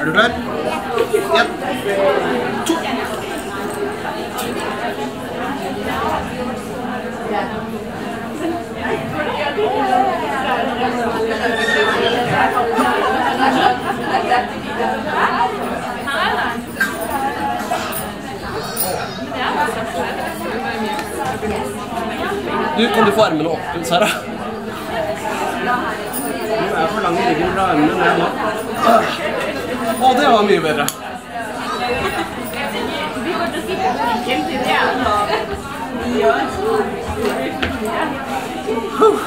Er du klar? Ja. To. Du, kan du få armene opp, Sara? Du er for lang i ryggen fra armene ned nå. Og det var mye bedre. Huh.